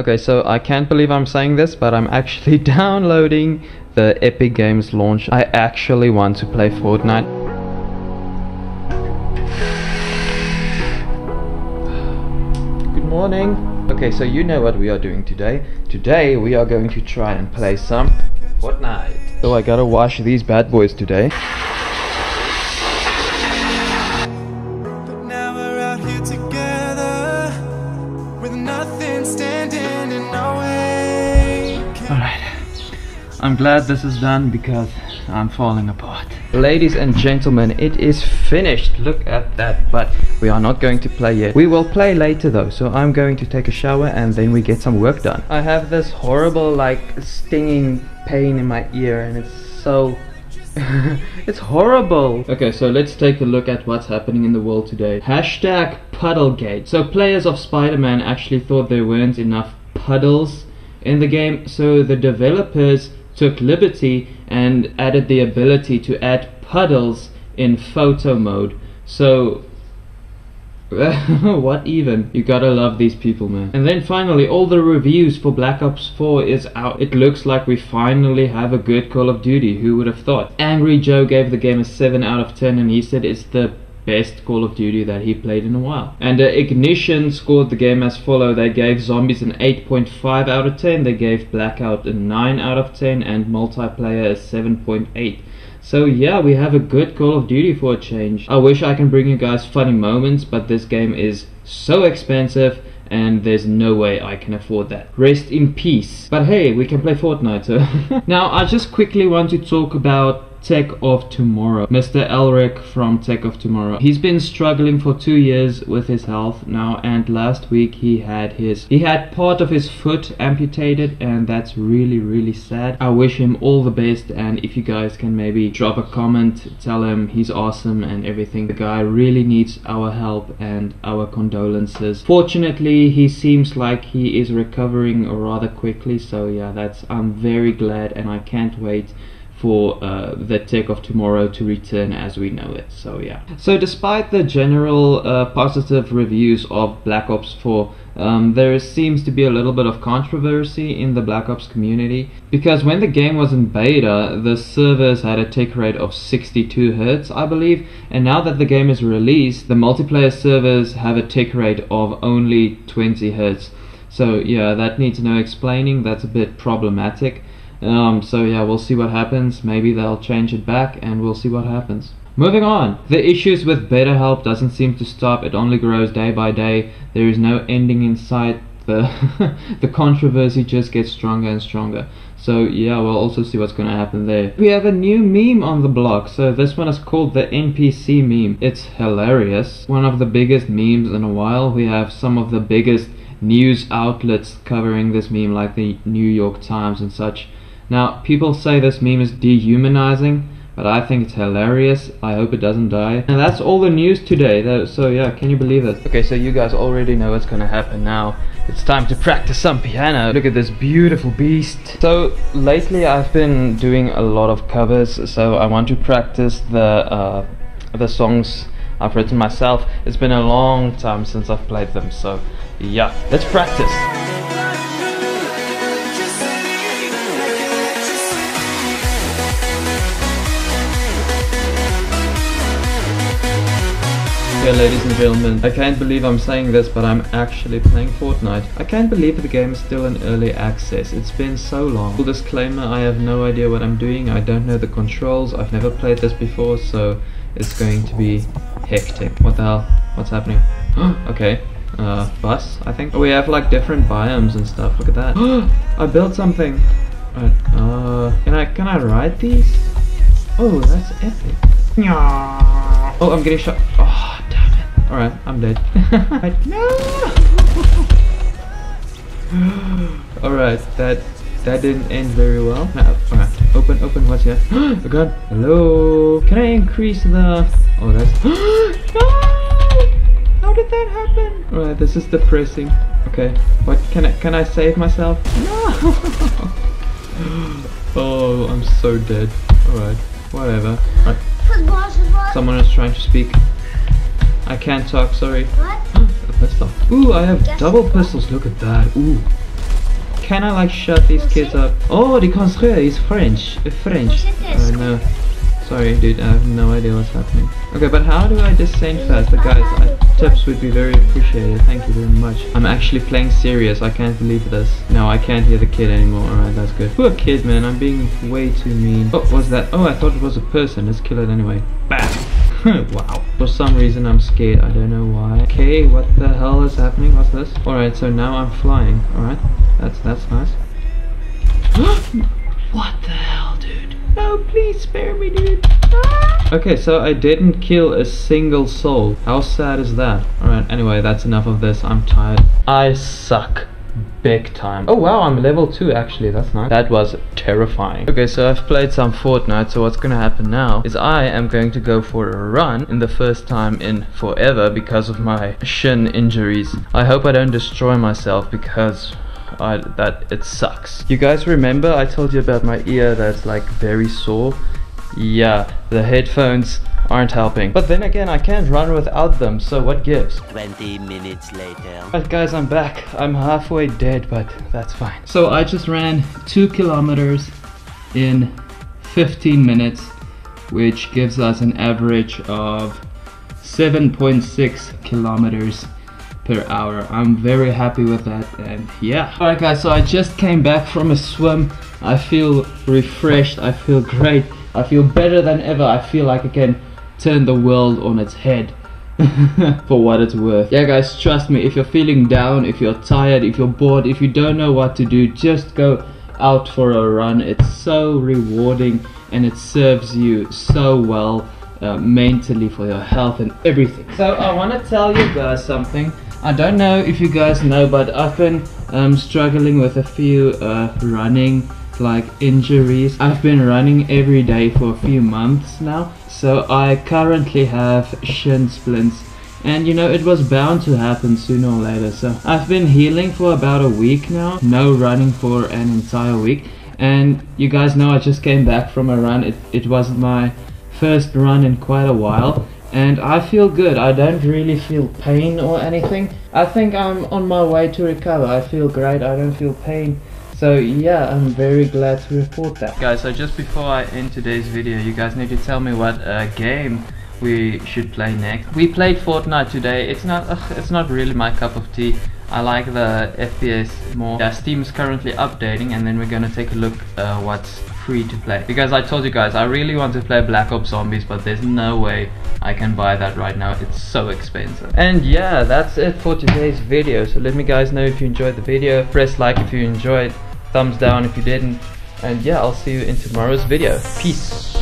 Okay, so I can't believe I'm saying this, but I'm actually downloading the Epic Games launch. I actually want to play Fortnite. Good morning. Okay, so you know what we are doing today. Today we are going to try and play some Fortnite. So I gotta wash these bad boys today. I'm glad this is done because I'm falling apart. Ladies and gentlemen, it is finished. Look at that. But we are not going to play yet. We will play later though. So I'm going to take a shower and then we get some work done. I have this horrible like stinging pain in my ear and it's so it's horrible. Okay, so let's take a look at what's happening in the world today. Hashtag Puddlegate. So players of Spider-Man actually thought there weren't enough puddles in the game, so the developers took liberty and added the ability to add puddles in photo mode. So what even? You gotta love these people, man. And then finally, all the reviews for Black Ops 4 is out. It looks like we finally have a good Call of Duty. Who would have thought? Angry Joe gave the game a 7 out of 10 and he said it's the best Call of Duty that he played in a while. And uh, Ignition scored the game as follow. They gave Zombies an 8.5 out of 10. They gave Blackout a 9 out of 10 and multiplayer a 7.8. So yeah, we have a good Call of Duty for a change. I wish I can bring you guys funny moments, but this game is so expensive and there's no way I can afford that. Rest in peace. But hey, we can play Fortnite. So. now, I just quickly want to talk about Tech of Tomorrow. Mr. Elric from Tech of Tomorrow. He's been struggling for two years with his health now, and last week he had his he had part of his foot amputated, and that's really really sad. I wish him all the best, and if you guys can maybe drop a comment, tell him he's awesome and everything. The guy really needs our help and our condolences. Fortunately, he seems like he is recovering rather quickly, so yeah, that's I'm very glad, and I can't wait for uh, the tech of tomorrow to return as we know it. So yeah. So despite the general uh, positive reviews of black ops 4 um, there seems to be a little bit of controversy in the black ops community because when the game was in beta the servers had a tick rate of 62 hertz i believe and now that the game is released the multiplayer servers have a tick rate of only 20 hertz. So yeah that needs no explaining. That's a bit problematic um, so yeah, we'll see what happens. Maybe they'll change it back and we'll see what happens. Moving on. The issues with BetterHelp doesn't seem to stop. It only grows day by day. There is no ending in sight. The, the controversy just gets stronger and stronger. So yeah, we'll also see what's going to happen there. We have a new meme on the block. So this one is called the NPC meme. It's hilarious. One of the biggest memes in a while. We have some of the biggest news outlets covering this meme like the New York Times and such. Now, people say this meme is dehumanizing, but I think it's hilarious. I hope it doesn't die. And that's all the news today. So yeah, can you believe it? Okay, so you guys already know what's gonna happen now. It's time to practice some piano. Look at this beautiful beast. So lately I've been doing a lot of covers, so I want to practice the uh, the songs I've written myself. It's been a long time since I've played them, so yeah, let's practice. Ladies and gentlemen, I can't believe I'm saying this, but I'm actually playing Fortnite. I can't believe the game is still in early access. It's been so long. Full disclaimer, I have no idea what I'm doing. I don't know the controls. I've never played this before, so it's going to be hectic. What the hell? What's happening? okay. Uh, bus, I think. Oh, we have like different biomes and stuff. Look at that. I built something. Right, uh, can I can I ride these? Oh, that's epic. Oh, I'm getting shot. Oh. Alright, I'm dead. no! Alright, that that didn't end very well. No, alright, open, open, what's here? oh god, hello? Can I increase the... Oh, that's... no! How did that happen? Alright, this is depressing. Okay, what, can I, can I save myself? No! oh, I'm so dead. Alright, whatever. Right. Football, football. Someone is trying to speak. I can't talk, sorry. What? A pistol. Ooh, I have Guess double pistols. Look at that. Ooh. can I like shut these kids up? Oh, the constructeur is French. Uh, French. Oh no. Sorry, dude, I have no idea what's happening. Okay, but how do I descend fast? The guys, I, tips would be very appreciated. Thank you very much. I'm actually playing serious. I can't believe this. No, I can't hear the kid anymore. Alright, that's good. Poor kid, man. I'm being way too mean. What was that? Oh, I thought it was a person. Let's kill it anyway. Bam! wow. For some reason, I'm scared. I don't know why. Okay, what the hell is happening? What's this? Alright, so now I'm flying. Alright, that's that's nice. what the hell, dude? No, please spare me, dude. Ah! Okay, so I didn't kill a single soul. How sad is that? Alright, anyway, that's enough of this. I'm tired. I suck. Big time. Oh wow, I'm level 2 actually, that's nice. That was terrifying. Okay, so I've played some Fortnite, so what's gonna happen now is I am going to go for a run in the first time in forever because of my shin injuries. I hope I don't destroy myself because I, that it sucks. You guys remember I told you about my ear that's like very sore? Yeah, the headphones aren't helping. But then again, I can't run without them, so what gives? 20 minutes later. Alright guys, I'm back. I'm halfway dead, but that's fine. So I just ran 2 kilometers in 15 minutes, which gives us an average of 7.6 kilometers per hour. I'm very happy with that and yeah. Alright guys, so I just came back from a swim. I feel refreshed, I feel great, I feel better than ever. I feel like I can turn the world on its head. for what it's worth. Yeah guys, trust me, if you're feeling down, if you're tired, if you're bored, if you don't know what to do, just go out for a run. It's so rewarding and it serves you so well uh, mentally for your health and everything. So I want to tell you guys something. I don't know if you guys know, but I've been um, struggling with a few uh, running like injuries. I've been running every day for a few months now, so I currently have shin splints. And you know, it was bound to happen sooner or later, so I've been healing for about a week now, no running for an entire week. And you guys know I just came back from a run, it, it wasn't my first run in quite a while and I feel good. I don't really feel pain or anything. I think I'm on my way to recover. I feel great. I don't feel pain. So yeah, I'm very glad to report that. Guys, so just before I end today's video, you guys need to tell me what uh, game we should play next. We played Fortnite today. It's not ugh, it's not really my cup of tea. I like the FPS more. Yeah, Steam is currently updating and then we're gonna take a look uh, what's free to play. Because I told you guys, I really want to play Black Ops Zombies, but there's no way I can buy that right now. It's so expensive. And yeah, that's it for today's video. So let me guys know if you enjoyed the video. Press like if you enjoyed, thumbs down if you didn't. And yeah, I'll see you in tomorrow's video. Peace.